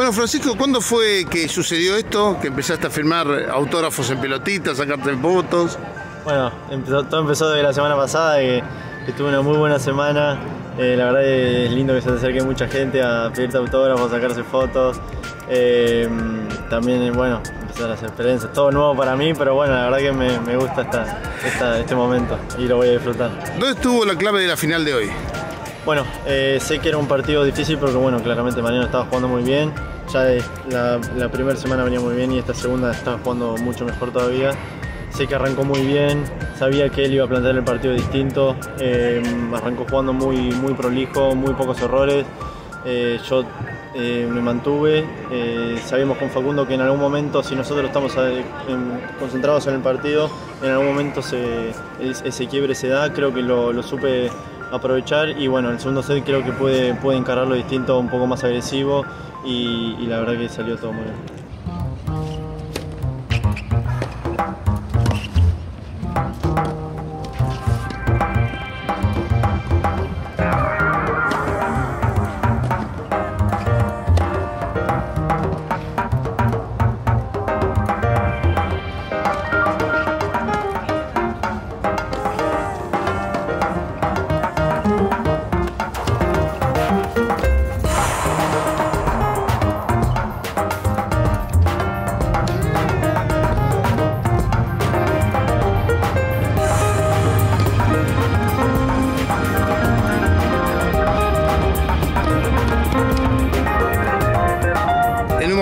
Bueno, Francisco, ¿cuándo fue que sucedió esto? Que empezaste a firmar autógrafos en pelotitas, sacarte fotos. Bueno, empezó, todo empezó desde la semana pasada, que, que tuve una muy buena semana. Eh, la verdad es lindo que se te acerque mucha gente a pedirte autógrafos, a sacarse fotos. Eh, también, bueno, empezar las experiencias, todo nuevo para mí, pero bueno, la verdad que me, me gusta esta, esta- este momento y lo voy a disfrutar. ¿Dónde estuvo la clave de la final de hoy? Bueno, eh, sé que era un partido difícil porque bueno, claramente Mariano estaba jugando muy bien. Ya la, primera semana venía muy bien y esta segunda estaba jugando mucho mejor todavía. Sé que arrancó muy bien, sabía que él iba a plantear el partido distinto. eh, arrancó jugando muy, muy prolijo, muy pocos errores. Eh, yo me mantuve. sabíamos con Facundo que en algún momento, si nosotros estamos en- concentrados en el partido, en algún momento se- es- ese quiebre se da. Creo que lo supe aprovechar y bueno, el segundo set creo que puede, puede encararlo distinto, un poco más agresivo y, y la verdad que salió todo muy bien.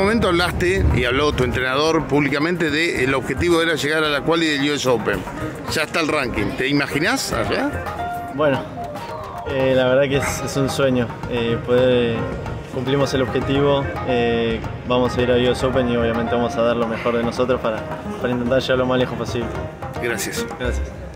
Momento hablaste, y habló tu entrenador públicamente, de el objetivo era llegar a la quali del US Open. Ya está el ranking. ¿Te imaginás allá? Bueno, eh, la verdad que es, es un sueño eh, poder cumplimos el objetivo, eh, vamos a ir a US Open y obviamente vamos a dar lo mejor de nosotros para, para intentar llegar lo más lejos posible. Gracias. Gracias.